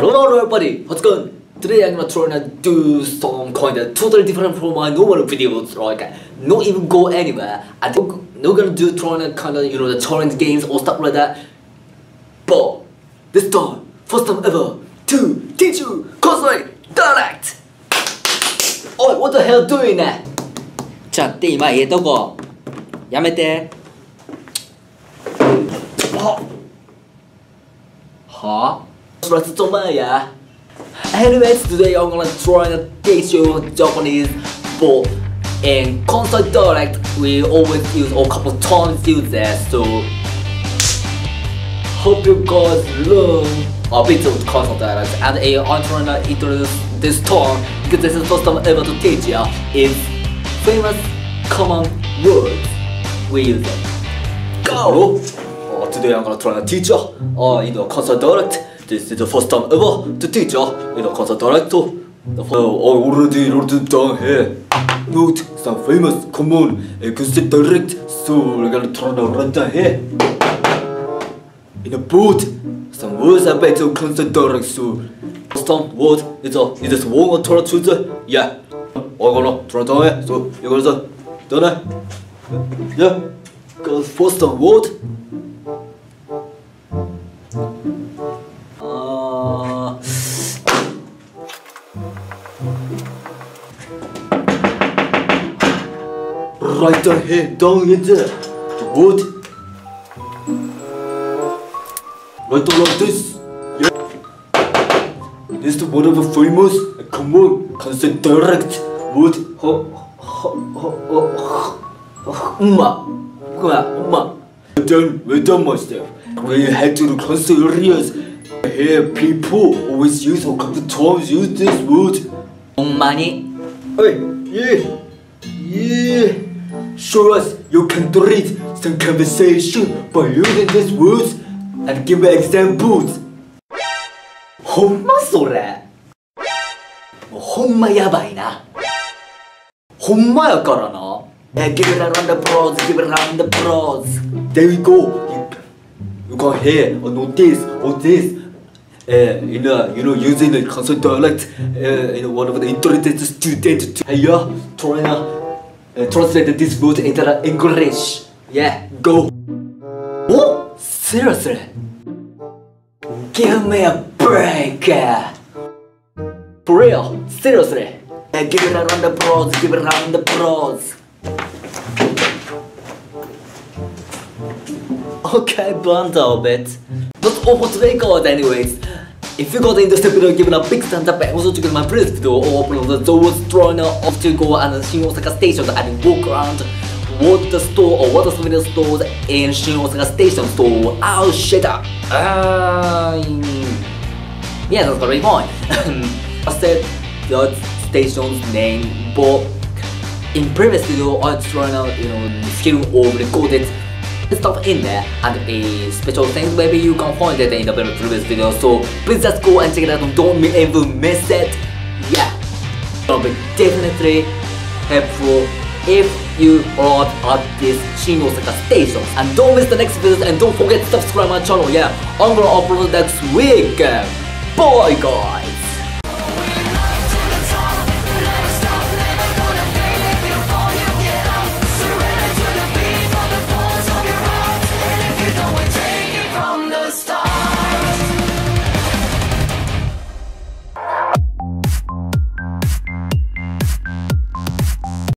Hello everybody, what's good? Today I'm gonna try to do some kind of totally different from my normal videos, like not even go anywhere. I don't not gonna do trying to kind of you know the challenge games or stuff like that. But this time, first time ever, to teach you cosplay direct. Oh, what the hell doing that? ちょっと今ええとこやめてははそ Rasta Tomaya. Anyways, today I'm gonna try to teach you Japanese for in Kansai dialect, we always use a couple times use that so hope you guys learn a bit of Kansai dialect. and eh, I'm trying to introduce this tone because this is the first time ever to teach you is famous common words we use. Go! Oh, today I'm gonna try to teach you uh, in the Kansai dialect. This is the first time ever to teach you in the Kansai dialect. So, the I already it down here. Note some famous common uh, Kansai dialect. So we're gonna to write down here. In a boat, some words are better Kansai dialect. So, first time word is a is this one or try to? Yeah. I'm gonna try down here. So you gonna done it? Yeah. Cause first time word. right her head down in there. The wood. Right on like this. Yeah. This is the wood of the famous. Uh, come on, say direct. Wood. Ho, ho, ho, ho, ho. Uma. Uma, uma. We're done, we're done, master. We head to the Kansai areas. Here, people always use or come to times use this wood. Money. Hey, yeah. Yeah. Show us you can read some conversation by using these words and give examples. ほんまそれもうほんまやばいな。ほんまやからな。Yeah, give it around the pros, give it around the pros. There we go. You, you can hear or notice or this. Uh, in a, you know, using the constant dialect, uh, you know, one of the intelligent student to, hey, yeah, trying to uh, translate this word into English. Yeah, go. What? Seriously? Give me a break. For real? Seriously? Uh, give it around the pros, give it around the pros. Okay, blunt a bit. All for today guys anyways. If you got into this video, give it a big thumbs up and also check out my previous video or upload those drawing off to go and Shin Osaka station and walk around the store or the souvenir stores in Shin Osaka station store. Oh shit up. Uh, yeah, that's be fine. I said the station's name, but in previous video I tried out, you know, the film or recorded stuff in there and a special things maybe you can find it in the previous video. So please just go and check it out don't ever miss it. Yeah. It'll be definitely helpful if you are at this Shin Osaka station and don't miss the next videos and don't forget to subscribe my channel yeah. I'm gonna upload next week. Bye guys